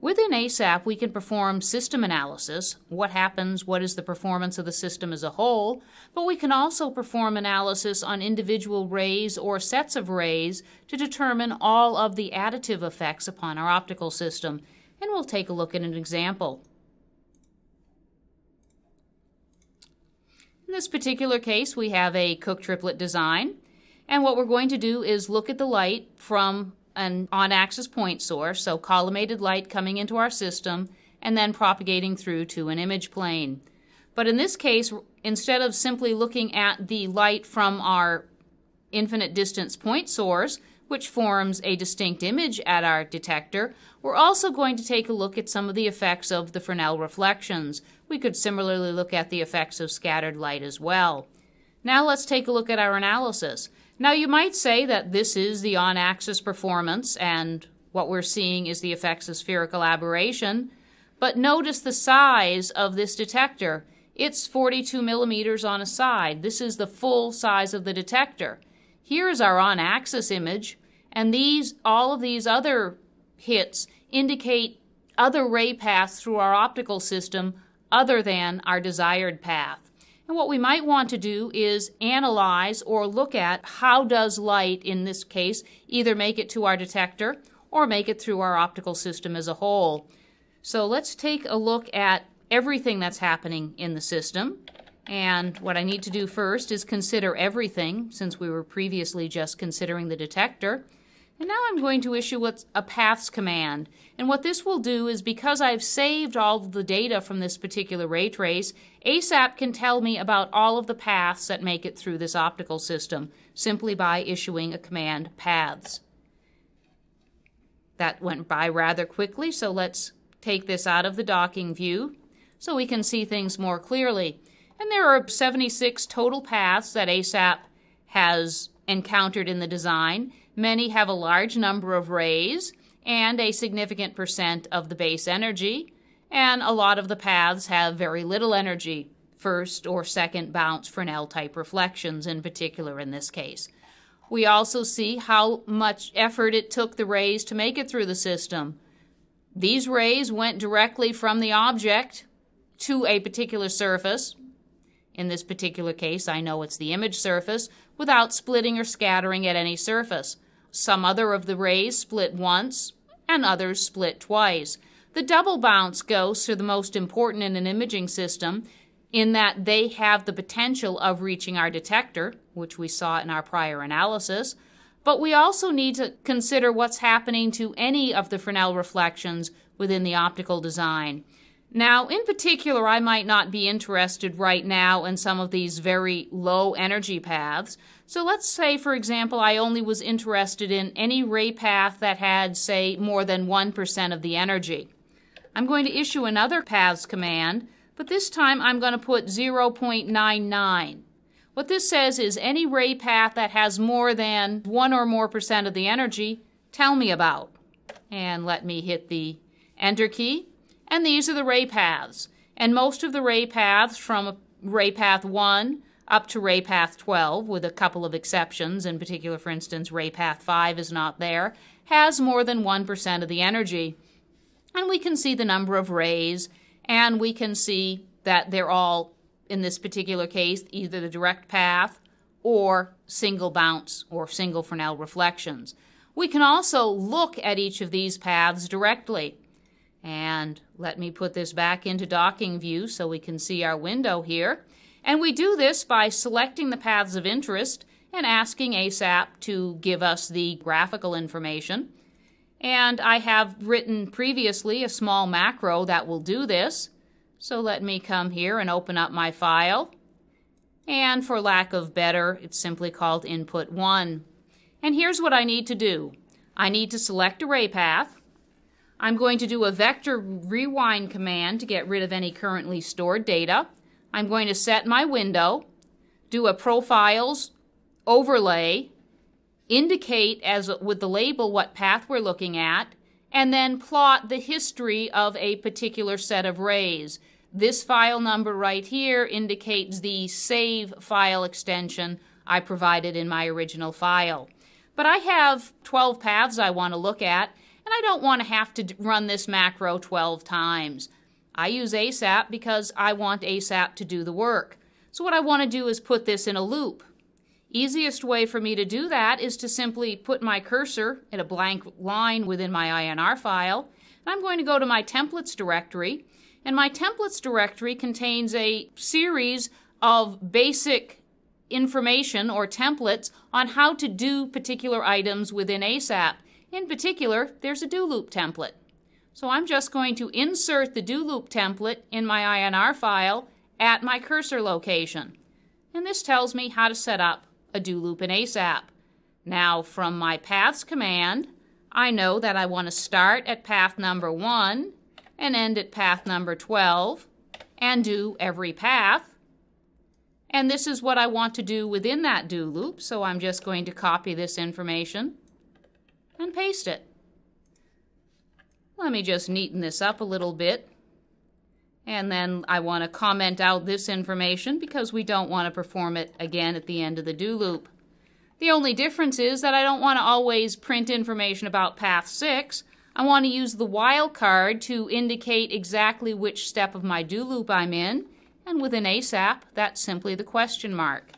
Within ASAP, we can perform system analysis. What happens? What is the performance of the system as a whole? But we can also perform analysis on individual rays or sets of rays to determine all of the additive effects upon our optical system. And we'll take a look at an example. In this particular case, we have a Cooke triplet design. And what we're going to do is look at the light from an on-axis point source, so collimated light coming into our system and then propagating through to an image plane. But in this case, instead of simply looking at the light from our infinite distance point source, which forms a distinct image at our detector, we're also going to take a look at some of the effects of the Fresnel reflections. We could similarly look at the effects of scattered light as well. Now let's take a look at our analysis. Now, you might say that this is the on axis performance, and what we're seeing is the effects of spherical aberration. But notice the size of this detector. It's 42 millimeters on a side. This is the full size of the detector. Here's our on axis image, and these all of these other hits indicate other ray paths through our optical system other than our desired path. And what we might want to do is analyze or look at how does light, in this case, either make it to our detector or make it through our optical system as a whole. So let's take a look at everything that's happening in the system. And what I need to do first is consider everything, since we were previously just considering the detector. And now I'm going to issue what's a paths command. And what this will do is because I've saved all the data from this particular ray trace, ASAP can tell me about all of the paths that make it through this optical system simply by issuing a command paths. That went by rather quickly, so let's take this out of the docking view so we can see things more clearly. And there are 76 total paths that ASAP has encountered in the design. Many have a large number of rays and a significant percent of the base energy, and a lot of the paths have very little energy, first or second bounce Fresnel type reflections in particular in this case. We also see how much effort it took the rays to make it through the system. These rays went directly from the object to a particular surface. In this particular case, I know it's the image surface, without splitting or scattering at any surface. Some other of the rays split once, and others split twice. The double bounce ghosts are the most important in an imaging system in that they have the potential of reaching our detector, which we saw in our prior analysis, but we also need to consider what's happening to any of the Fresnel reflections within the optical design. Now, in particular, I might not be interested right now in some of these very low energy paths, so let's say, for example, I only was interested in any ray path that had, say, more than 1% of the energy. I'm going to issue another paths command, but this time I'm going to put 0.99. What this says is any ray path that has more than 1 or more percent of the energy, tell me about. And let me hit the Enter key. And these are the ray paths. And most of the ray paths from ray path 1 up to Raypath 12, with a couple of exceptions, in particular, for instance, Raypath 5 is not there, has more than 1% of the energy. And we can see the number of rays, and we can see that they're all, in this particular case, either the direct path or single bounce or single Fresnel reflections. We can also look at each of these paths directly. And let me put this back into docking view so we can see our window here. And we do this by selecting the paths of interest and asking ASAP to give us the graphical information. And I have written previously a small macro that will do this. So let me come here and open up my file. And for lack of better, it's simply called input 1. And here's what I need to do. I need to select a ray path. I'm going to do a vector rewind command to get rid of any currently stored data. I'm going to set my window, do a profiles overlay, indicate as with the label what path we're looking at, and then plot the history of a particular set of rays. This file number right here indicates the save file extension I provided in my original file. But I have 12 paths I want to look at, I don't want to have to run this macro 12 times. I use ASAP because I want ASAP to do the work. So what I want to do is put this in a loop. Easiest way for me to do that is to simply put my cursor in a blank line within my INR file. And I'm going to go to my templates directory. And my templates directory contains a series of basic information or templates on how to do particular items within ASAP. In particular, there's a do loop template. So I'm just going to insert the do loop template in my INR file at my cursor location. And this tells me how to set up a do loop in ASAP. Now, from my paths command, I know that I want to start at path number 1 and end at path number 12 and do every path. And this is what I want to do within that do loop, so I'm just going to copy this information and paste it. Let me just neaten this up a little bit. And then I want to comment out this information because we don't want to perform it again at the end of the do loop. The only difference is that I don't want to always print information about path 6. I want to use the wildcard to indicate exactly which step of my do loop I'm in. And within ASAP, that's simply the question mark.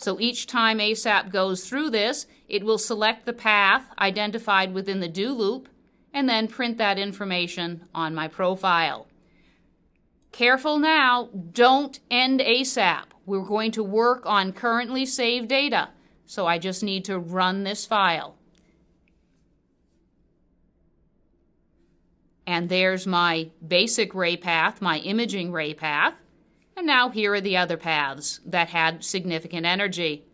So each time ASAP goes through this, it will select the path identified within the do loop and then print that information on my profile. Careful now, don't end ASAP. We're going to work on currently saved data, so I just need to run this file. And there's my basic ray path, my imaging ray path. And now here are the other paths that had significant energy.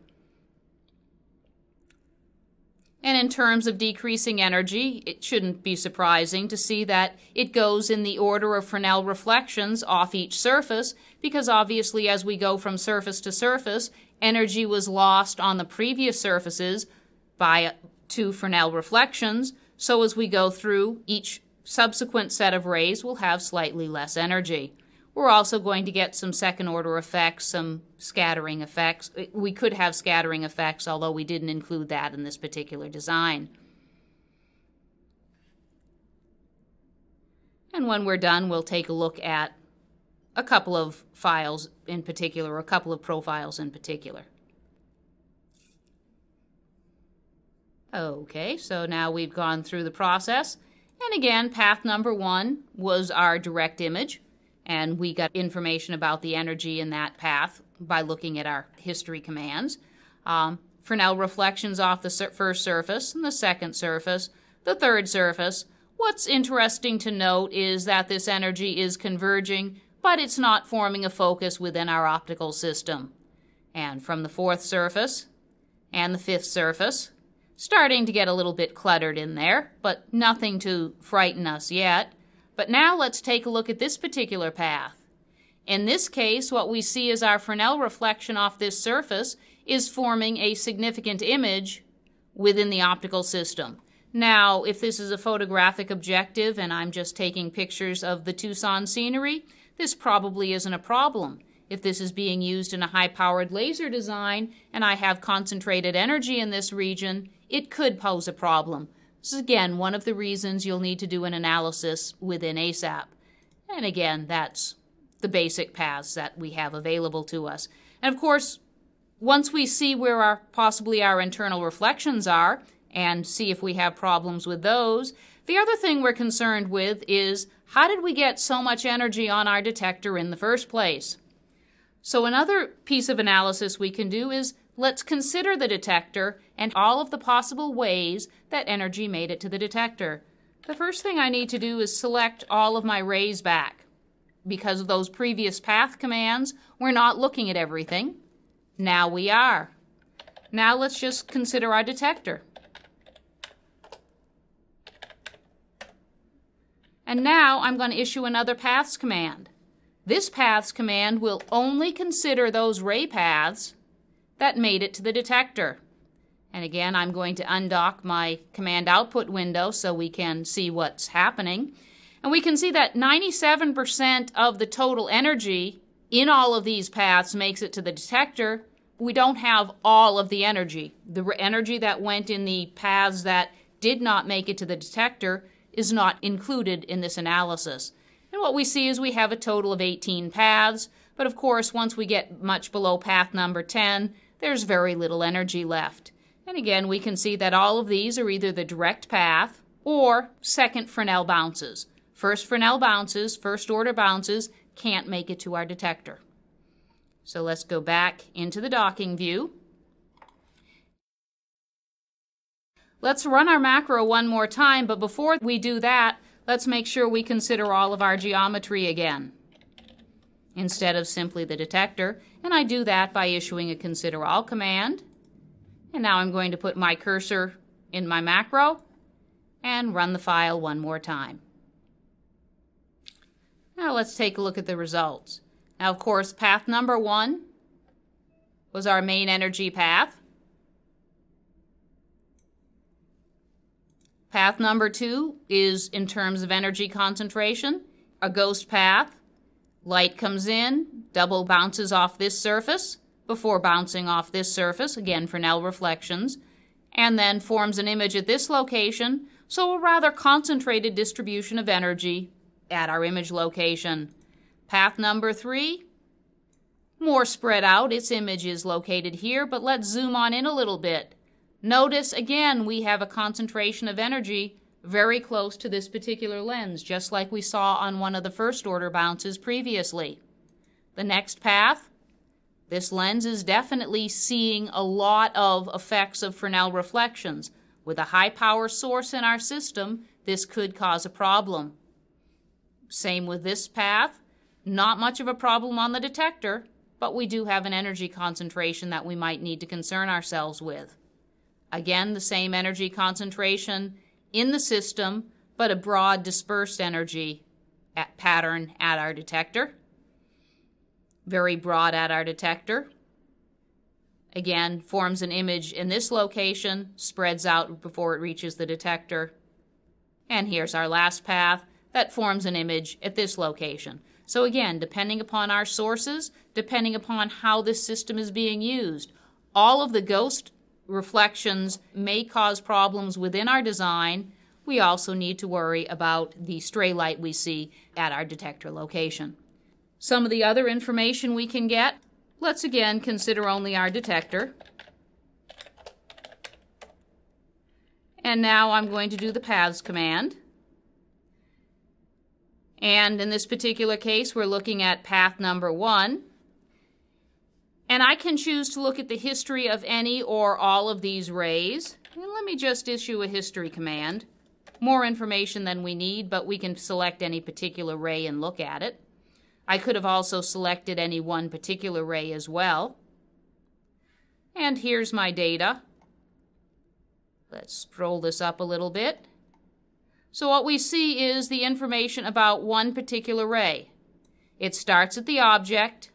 And in terms of decreasing energy, it shouldn't be surprising to see that it goes in the order of Fresnel reflections off each surface, because obviously as we go from surface to surface, energy was lost on the previous surfaces by two Fresnel reflections, so as we go through, each subsequent set of rays will have slightly less energy. We're also going to get some second order effects, some scattering effects. We could have scattering effects, although we didn't include that in this particular design. And when we're done, we'll take a look at a couple of files in particular, or a couple of profiles in particular. Okay, so now we've gone through the process. And again, path number one was our direct image. And we got information about the energy in that path by looking at our history commands. Um, now, reflections off the sur first surface and the second surface, the third surface. What's interesting to note is that this energy is converging, but it's not forming a focus within our optical system. And from the fourth surface and the fifth surface, starting to get a little bit cluttered in there, but nothing to frighten us yet. But now let's take a look at this particular path. In this case, what we see is our Fresnel reflection off this surface is forming a significant image within the optical system. Now, if this is a photographic objective and I'm just taking pictures of the Tucson scenery, this probably isn't a problem. If this is being used in a high-powered laser design and I have concentrated energy in this region, it could pose a problem. This is again one of the reasons you'll need to do an analysis within ASAP. And again, that's the basic paths that we have available to us. And of course, once we see where our possibly our internal reflections are and see if we have problems with those, the other thing we're concerned with is how did we get so much energy on our detector in the first place? So another piece of analysis we can do is let's consider the detector and all of the possible ways that energy made it to the detector. The first thing I need to do is select all of my rays back. Because of those previous path commands, we're not looking at everything. Now we are. Now let's just consider our detector. And now I'm going to issue another paths command. This paths command will only consider those ray paths that made it to the detector. And again, I'm going to undock my command output window so we can see what's happening. And we can see that 97% of the total energy in all of these paths makes it to the detector. We don't have all of the energy. The energy that went in the paths that did not make it to the detector is not included in this analysis. And what we see is we have a total of 18 paths, but of course, once we get much below path number 10, there's very little energy left. And again, we can see that all of these are either the direct path or second Fresnel bounces. First Fresnel bounces, first order bounces, can't make it to our detector. So let's go back into the docking view. Let's run our macro one more time, but before we do that, let's make sure we consider all of our geometry again instead of simply the detector. And I do that by issuing a consider all command. And now I'm going to put my cursor in my macro and run the file one more time. Now let's take a look at the results. Now, of course, path number one was our main energy path. Path number two is in terms of energy concentration, a ghost path. Light comes in, double bounces off this surface before bouncing off this surface, again Fresnel reflections, and then forms an image at this location, so a rather concentrated distribution of energy at our image location. Path number three, more spread out. Its image is located here, but let's zoom on in a little bit. Notice again we have a concentration of energy very close to this particular lens, just like we saw on one of the first order bounces previously. The next path, this lens is definitely seeing a lot of effects of Fresnel reflections. With a high power source in our system, this could cause a problem. Same with this path. Not much of a problem on the detector, but we do have an energy concentration that we might need to concern ourselves with. Again, the same energy concentration in the system, but a broad dispersed energy at pattern at our detector. Very broad at our detector. Again, forms an image in this location, spreads out before it reaches the detector. And here's our last path that forms an image at this location. So again, depending upon our sources, depending upon how this system is being used, all of the ghost reflections may cause problems within our design. We also need to worry about the stray light we see at our detector location. Some of the other information we can get, let's again consider only our detector. And now I'm going to do the paths command. And in this particular case, we're looking at path number one. And I can choose to look at the history of any or all of these rays. And let me just issue a history command. More information than we need, but we can select any particular ray and look at it. I could have also selected any one particular ray as well. And here's my data. Let's scroll this up a little bit. So what we see is the information about one particular ray. It starts at the object,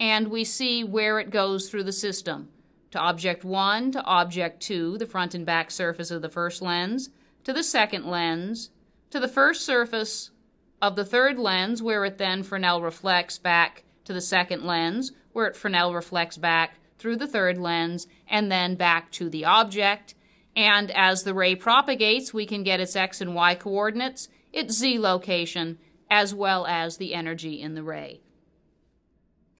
and we see where it goes through the system. To object 1, to object 2, the front and back surface of the first lens, to the second lens, to the first surface of the third lens, where it then Fresnel reflects back to the second lens, where it Fresnel reflects back through the third lens, and then back to the object, and as the ray propagates, we can get its x and y coordinates, its z location, as well as the energy in the ray.